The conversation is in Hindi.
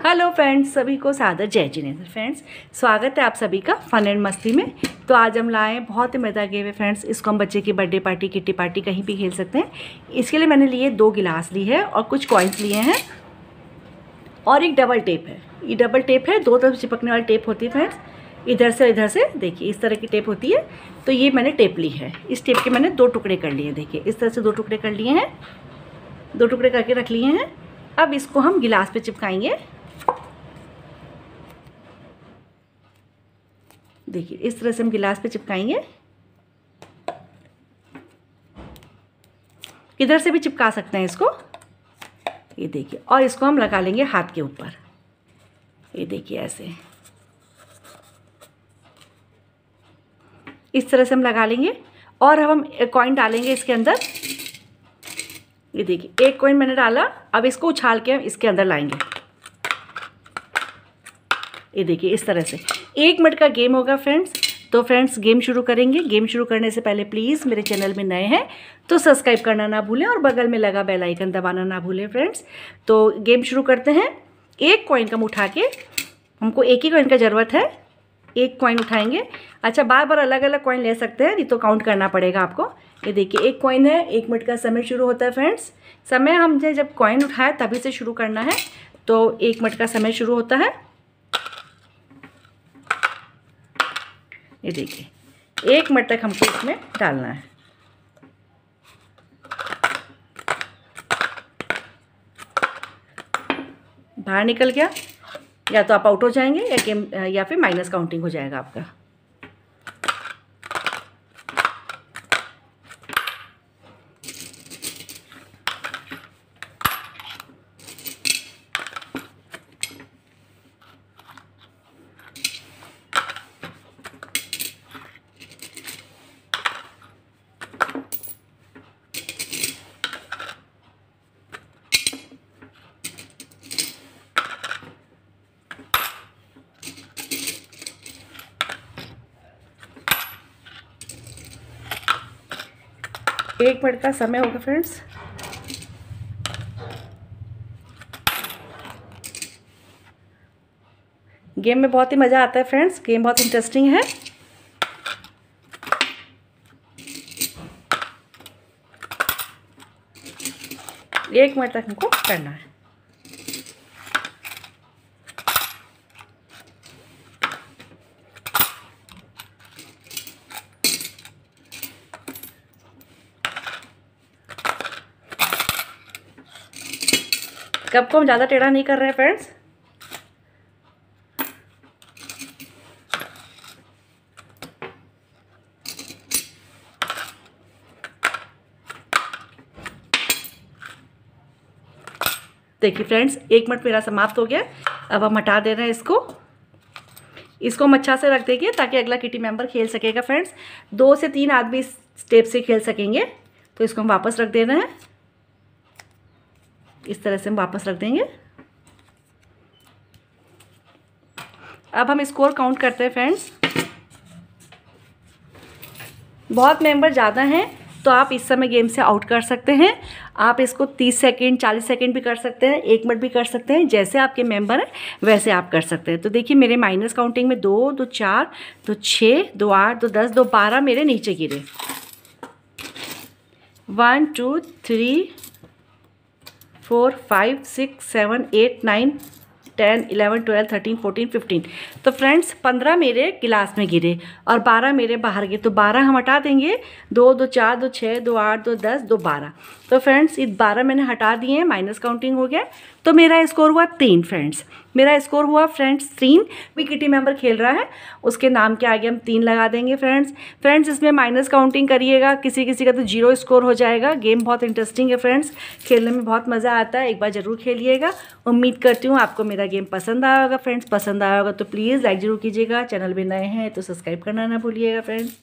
हेलो फ्रेंड्स सभी को सादर जय जिनेन्द्र। फ्रेंड्स स्वागत है आप सभी का फन एंड मस्ती में। तो आज हम लाए हैं, बहुत ही मज़ा गए हुए फ्रेंड्स इसको हम बच्चे की बर्थडे पार्टी किट्टी पार्टी कहीं भी खेल सकते हैं। इसके लिए मैंने लिए दो गिलास ली है और कुछ कॉइन्स लिए हैं। और एक डबल टेप है। ये डबल टेप है, दो तरफ़ चिपकने वाली टेप होती है फ्रेंड्स इधर से इधर से, देखिए, इस तरह की टेप होती है। तो ये मैंने टेप ली है। इस टेप के मैंने दो टुकड़े कर लिए देखिए। इस तरह से दो टुकड़े कर लिए हैं। दो टुकड़े करके रख लिए हैं। अब इसको हम गिलास पे चिपकाएँगे। देखिए, इस तरह से हम गिलास पे चिपकाएँगे। किधर से भी चिपका सकते हैं इसको? ये देखिए, और इसको हम लगा लेंगे हाथ के ऊपर। ये देखिए ऐसे। इस तरह से हम लगा लेंगे, और अब हम कॉइन डालेंगे इसके अंदर। ये देखिए, एक कॉइन मैंने डाला, अब इसको उछाल के हम इसके अंदर लाएँगे। ये देखिए, इस तरह से। एक मिनट का गेम होगा फ्रेंड्स। तो फ्रेंड्स, गेम शुरू करेंगे। गेम शुरू करने से पहले प्लीज़ मेरे चैनल में नए हैं तो सब्सक्राइब करना ना भूलें और बगल में लगा बेल आइकन दबाना ना भूलें फ्रेंड्स। तो गेम शुरू करते हैं। एक कॉइन कम उठा के, हमको एक ही कॉइन का ज़रूरत है। एक कॉइन उठाएँगे। अच्छा बार बार अलग अलग कॉइन ले सकते हैं, नहीं तो काउंट करना पड़ेगा आपको। ये देखिए, एक कॉइन है, एक मिनट का समय शुरू होता है फ्रेंड्स। समय हमने जब कॉइन उठाया, तभी से शुरू करना है। तो एक मिनट का समय शुरू होता है। ये देखिए, एक मिनट तक हमको इसमें डालना है। बाहर निकल गया, या तो आप आउट हो जाएँगे, या गेम, या फिर माइनस काउंटिंग हो जाएगा आपका। एक मिनट का समय होगा फ्रेंड्स गेम में बहुत ही मज़ा आता है फ्रेंड्स गेम बहुत इंटरेस्टिंग है. एक मिनट तक हमको करना है। कप को हम ज़्यादा टेढ़ा नहीं कर रहे हैं फ्रेंड्स देखिए फ्रेंड्स एक मिनट मेरा समाप्त हो गया। अब हम हटा दे रहे हैं इसको। इसको हम अच्छा से रख देंगे ताकि अगला किटी मेंबर खेल सकेगा फ्रेंड्स दो से तीन आदमी स्टेप से खेल सकेंगे तो इसको हम वापस रख दे रहे हैं। इस तरह से हम वापस रख देंगे। अब हम स्कोर काउंट करते हैं फ्रेंड्स बहुत मेंबर ज़्यादा हैं तो आप इस समय गेम से आउट कर सकते हैं। आप इसको 30 सेकेंड 40 सेकेंड भी कर सकते हैं, एक मिनट भी कर सकते हैं, जैसे आपके मेंबर हैं, वैसे आप कर सकते हैं। तो देखिए, मेरे माइनस काउंटिंग में दो दो चार, दो छः दो आठ, दो दस, दो बारह मेरे नीचे गिरे। One two three 4, 5, 6, 7, 8, 9, ten, eleven, twelve, thirteen, fourteen, fifteen. तो फ्रेंड्स, पंद्रह मेरे गिलास में गिरे और बारह मेरे बाहर गिरे तो बारह हम हटा देंगे। दो दो चार, दो छः दो आठ, दो दस, दो बारह। तो फ्रेंड्स ये बारह मैंने हटा दिए हैं। माइनस काउंटिंग हो गया। तो मेरा स्कोर हुआ तीन, फ्रेंड्स। मेरा स्कोर हुआ, फ्रेंड्स, तीन। भी किटी मेंबर खेल रहा है। उसके नाम के आगे हम तीन लगा देंगे, फ्रेंड्स। फ्रेंड्स, इसमें माइनस काउंटिंग करिएगा। किसी किसी का तो ज़ीरो स्कोर हो जाएगा। गेम बहुत इंटरेस्टिंग है, फ्रेंड्स। खेलने में बहुत मज़ा आता है। एक बार ज़रूर खेलिएगा। उम्मीद करती हूँ आपको मेरा गेम पसंद आया होगा फ्रेंड्स पसंद आया होगा तो प्लीज़ लाइक ज़रूर कीजिएगा। चैनल भी नए हैं तो सब्सक्राइब करना ना भूलिएगा फ्रेंड्स